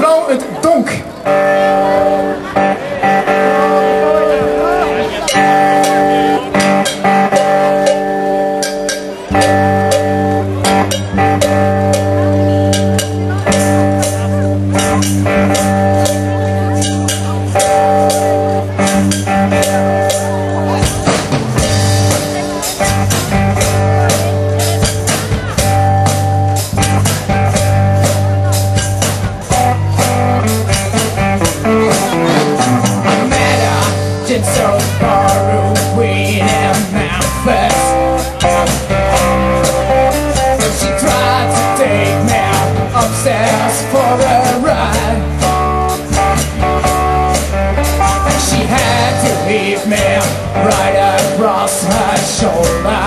vrouw het donk. Imagine so far away in Memphis. She tried to take me upstairs for a ride. She had to leave me right across her shoulder.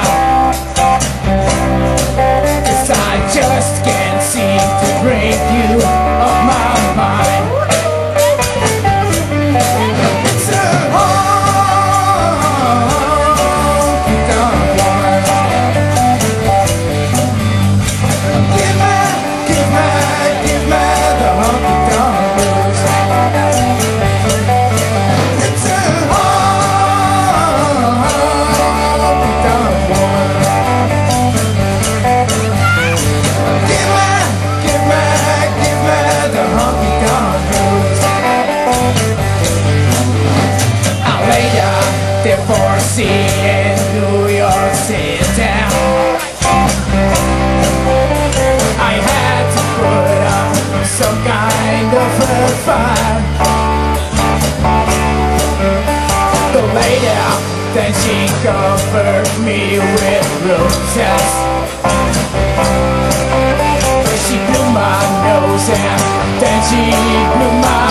Scene in New York City. I had to put up some kind of a fight. The lady, then she covered me with roses. Then she blew my nose and then she blew my